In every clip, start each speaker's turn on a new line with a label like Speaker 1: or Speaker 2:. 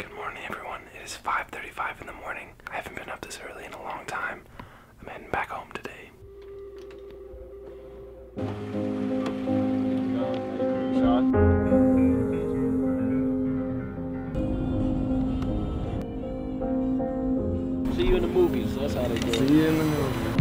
Speaker 1: Good morning, everyone. It is 5:35 in the morning. I haven't been up this early in a long time. I'm heading back home today.
Speaker 2: See you in the movies. That's how they do it.
Speaker 1: See you in the movie.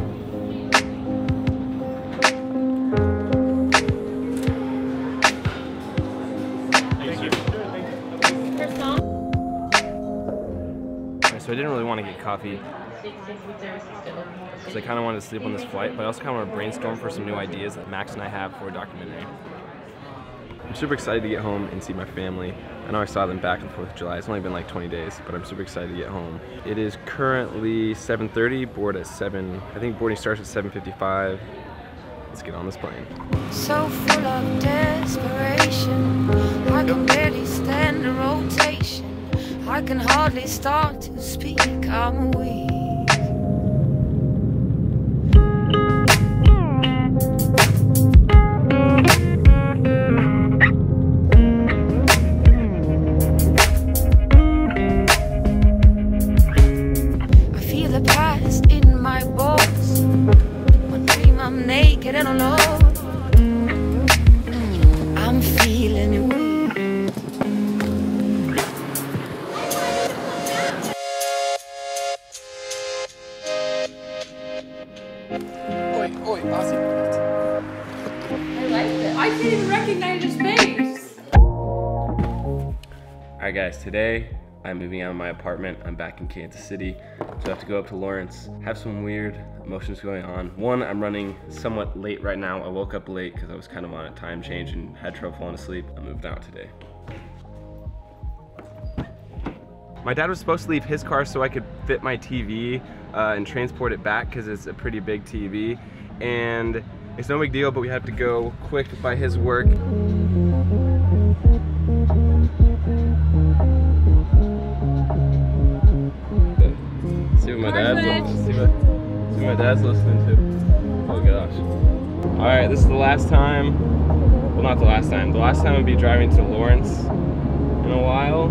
Speaker 1: So I didn't really want to get coffee because I kind of wanted to sleep on this flight, but I also kind of want to brainstorm for some new ideas that Max and I have for a documentary. I'm super excited to get home and see my family. I know I saw them back on 4th of July. It's only been like 20 days, but I'm super excited to get home. It is currently 7.30, board at 7. I think boarding starts at 7.55. Let's get on this plane.
Speaker 3: So full of desperation, I can barely stand the. I can hardly start to speak. I'm weak. I feel the past in my bones. One dream I'm naked and alone.
Speaker 4: Didn't even recognize his face.
Speaker 1: Alright guys, today I'm moving out of my apartment. I'm back in Kansas City. So I have to go up to Lawrence. Have some weird emotions going on. One, I'm running somewhat late right now. I woke up late because I was kind of on a time change and had trouble falling asleep. I moved out today. My dad was supposed to leave his car so I could fit my TV uh, and transport it back because it's a pretty big TV. And it's no big deal, but we have to go quick by his work. See what my dad's listening. See what, see what my dad's listening to. Oh gosh. All right, this is the last time. Well, not the last time. The last time I'll be driving to Lawrence in a while.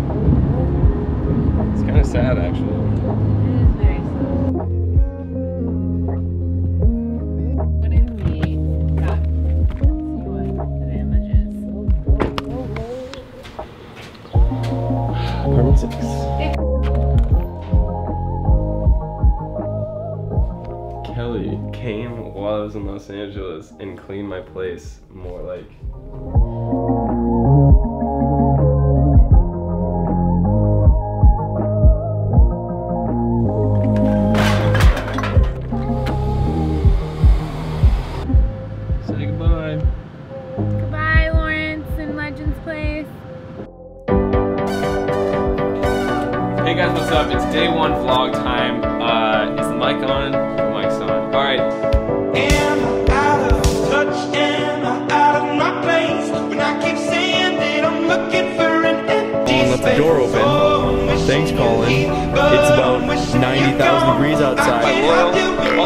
Speaker 1: It's kind of sad, actually. Apartment six. Kelly came while I was in Los Angeles and cleaned my place more like. Up? It's day one vlog time. Uh, is the mic on? The mic's on. All right.
Speaker 5: am out of touch and I'm out of my place. When I keep saying that I'm looking for an empty
Speaker 6: Colin left the door open.
Speaker 5: Oh,
Speaker 6: Thanks, Colin. It's about 90,000
Speaker 5: you gone.
Speaker 6: degrees outside.
Speaker 5: I can't help you when the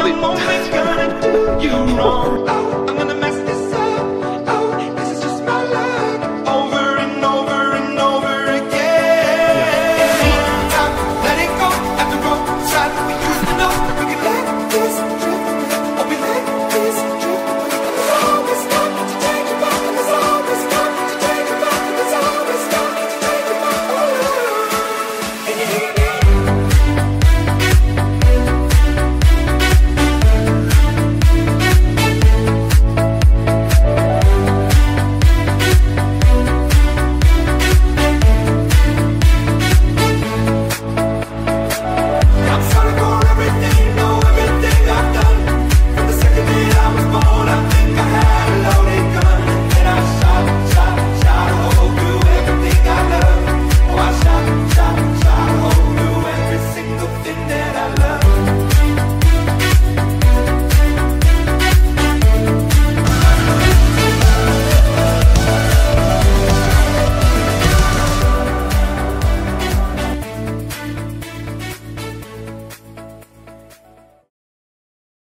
Speaker 5: I love.